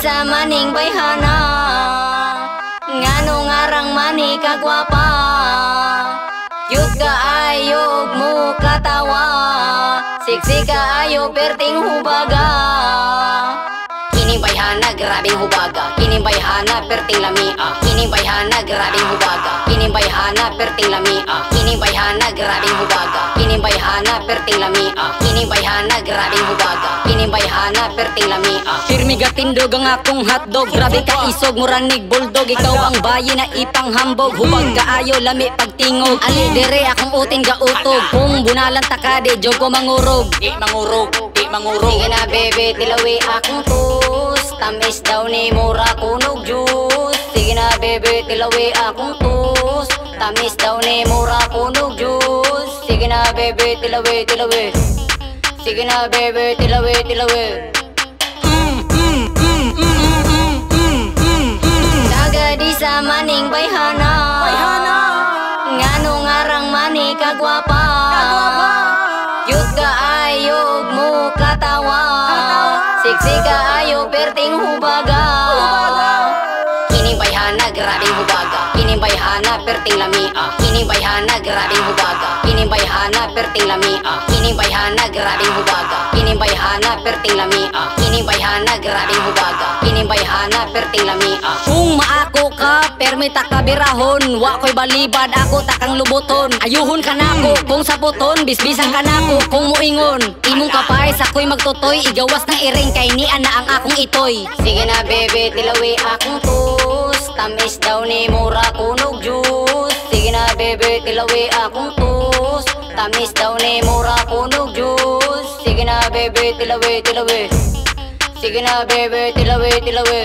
Sa maning bayhana Ngano ngarang mani kagwapa. Yut ka ayog mo katawa Siksi ka ayo perting hubaga bayhana grabing hubaga. Kini bayhana perting lamia. Kini bayhana grabing hubaga. Kini bayhana perting lamia. Kini bayhana grabing hubaga. Kini bayhana perting lamia. Kini bayhana grabing hubaga. Kini bayhana perting lamia. Pirmi gatindog ang akong hotdog. Grabe ka isog muranig bulldog Ikaw ang bayi na ipanghambog Hubag ka ayo lami pagtingog. Ali dire akong utin ga utog. Kung bunalan takade jogo mangurog. Di mangurog, di mangurog. Sige na bebe, tilawi akong tus Tamis daw ni mura kunog juice Sige na bebe, tilawi akong tus. Tamis daw ni mura kunog juice Sige na bebe, tilawi, tilawi Sige na bebe, tilawi, tilawi Dagadi sa maning bayhana Ngano ngarang mani kagwapa Yut ka ayog mo katawa. Siksi ka ayo bayhana perting lamia Kini bayhana grabing hubaga. Kini bayhana perting lamia Kini bayhana grabing hubaga. Kini bayhana perting lamia Kini bayhana grabing hubaga. Kini bayhana perting lamia Kung maako ka permita ka birahon. Wa ko'y balibad ako takang lubuton. Ayuhon ka nako kung saputon Bisbisan ka nako kung muingon. Imong kapay sa ko'y magtutoy Igawas na iring kay ni ana ang akong itoy. Sige na bebe tilawi akong tus Tamis daw ni mura na bebe tilawi akong tus. Tamis daw ni mura kunog juice Sige na bebe tilawi tilawi. Sige na bebe tilawi tilawi.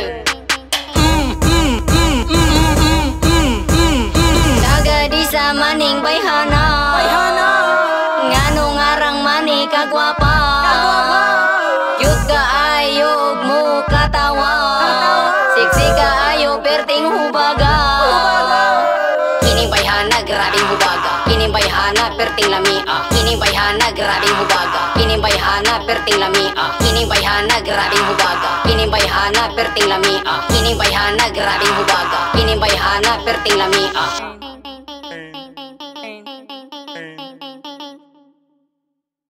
Dagadi sa maning bayhana Bayhana Ngano ngarang mani kagwapa bayhana grabing hubaga. Kini bayhana perting lamia. Kini bayhana grabing hubaga. Kini bayhana perting lamia. Kini bayhana grabing hubaga. Kini bayhana perting lamia. Kini bayhana grabing hubaga. Kini bayhana perting lamia